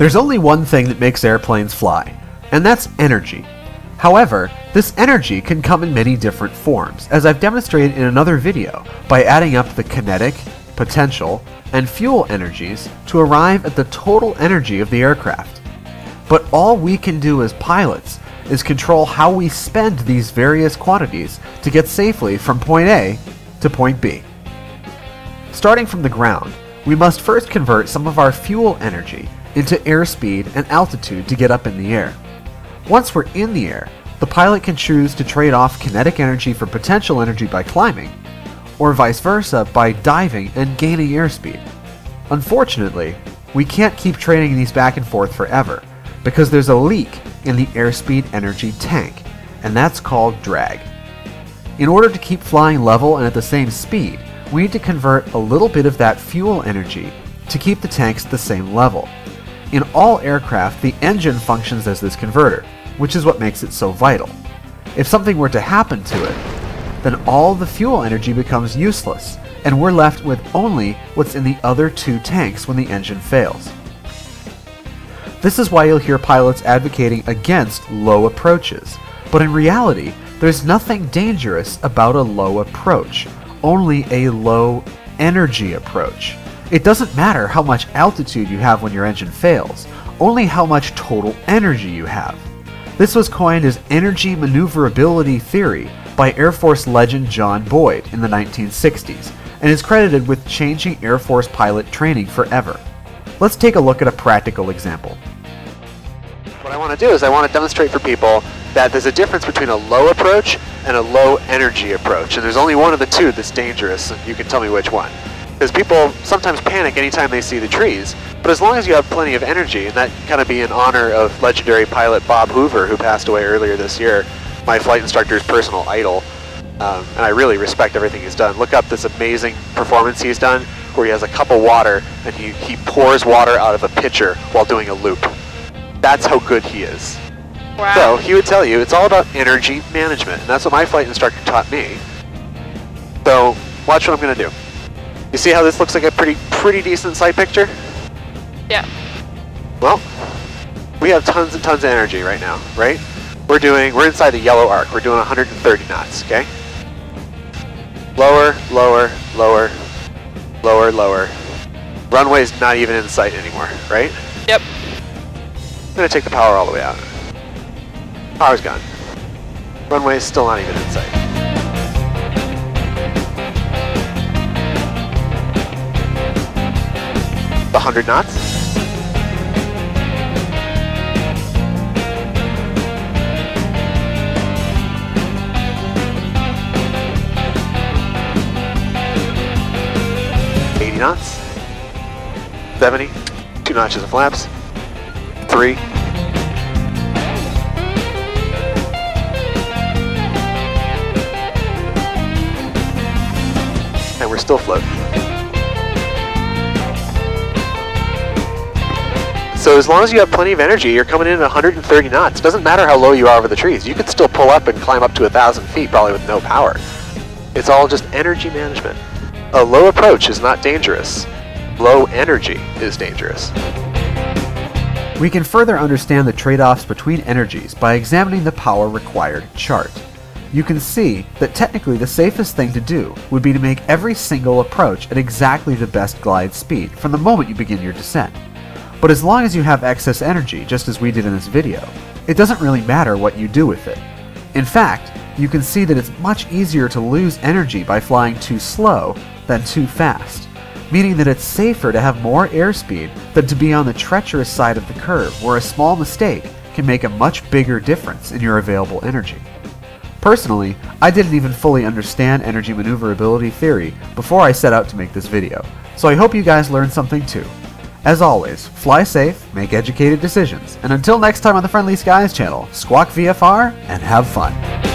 There's only one thing that makes airplanes fly, and that's energy. However, this energy can come in many different forms, as I've demonstrated in another video, by adding up the kinetic, potential, and fuel energies to arrive at the total energy of the aircraft. But all we can do as pilots is control how we spend these various quantities to get safely from point A to point B. Starting from the ground, we must first convert some of our fuel energy into airspeed and altitude to get up in the air. Once we're in the air, the pilot can choose to trade off kinetic energy for potential energy by climbing, or vice versa by diving and gaining airspeed. Unfortunately, we can't keep trading these back and forth forever, because there's a leak in the airspeed energy tank, and that's called drag. In order to keep flying level and at the same speed, we need to convert a little bit of that fuel energy to keep the tanks the same level. In all aircraft, the engine functions as this converter, which is what makes it so vital. If something were to happen to it, then all the fuel energy becomes useless, and we're left with only what's in the other two tanks when the engine fails. This is why you'll hear pilots advocating against low approaches, but in reality, there's nothing dangerous about a low approach, only a low energy approach. It doesn't matter how much altitude you have when your engine fails, only how much total energy you have. This was coined as energy maneuverability theory by Air Force legend John Boyd in the 1960s and is credited with changing Air Force pilot training forever. Let's take a look at a practical example. What I want to do is I want to demonstrate for people that there's a difference between a low approach and a low energy approach, and there's only one of the two that's dangerous, and you can tell me which one. Because people sometimes panic anytime they see the trees, but as long as you have plenty of energy, and that kind of be in honor of legendary pilot Bob Hoover, who passed away earlier this year, my flight instructor's personal idol, um, and I really respect everything he's done. Look up this amazing performance he's done, where he has a cup of water, and he, he pours water out of a pitcher while doing a loop. That's how good he is. Wow. So he would tell you it's all about energy management, and that's what my flight instructor taught me. So watch what I'm going to do. You see how this looks like a pretty pretty decent sight picture? Yeah. Well, we have tons and tons of energy right now, right? We're doing, we're inside the yellow arc. We're doing 130 knots, okay? Lower, lower, lower, lower, lower. Runway's not even in sight anymore, right? Yep. I'm gonna take the power all the way out. Power's gone. Runway's still not even in sight. The 100 knots. Knots. Seventy. Two notches of flaps. Three. And we're still floating. So as long as you have plenty of energy, you're coming in at 130 knots. Doesn't matter how low you are over the trees. You could still pull up and climb up to a thousand feet, probably with no power. It's all just energy management. A low approach is not dangerous. Low energy is dangerous. We can further understand the trade-offs between energies by examining the power required chart. You can see that technically the safest thing to do would be to make every single approach at exactly the best glide speed from the moment you begin your descent. But as long as you have excess energy, just as we did in this video, it doesn't really matter what you do with it. In fact, you can see that it's much easier to lose energy by flying too slow than too fast, meaning that it's safer to have more airspeed than to be on the treacherous side of the curve where a small mistake can make a much bigger difference in your available energy. Personally, I didn't even fully understand energy maneuverability theory before I set out to make this video, so I hope you guys learned something too. As always, fly safe, make educated decisions, and until next time on the Friendly Skies channel, squawk VFR and have fun.